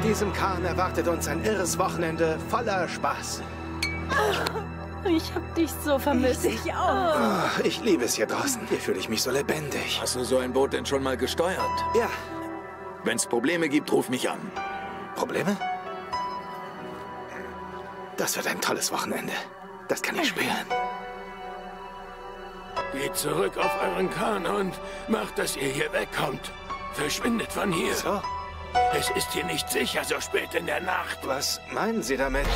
diesem Kahn erwartet uns ein irres Wochenende voller Spaß. Ich hab dich so vermisst. Ich auch. Oh, ich liebe es hier draußen. Hier fühle ich mich so lebendig. Hast du so ein Boot denn schon mal gesteuert? Ja, Wenn's Probleme gibt, ruf mich an. Probleme? Das wird ein tolles Wochenende. Das kann ich spüren. Geht zurück auf euren Kahn und macht, dass ihr hier wegkommt. Verschwindet von hier. So, Es ist hier nicht sicher so spät in der Nacht. was meinen Sie damit?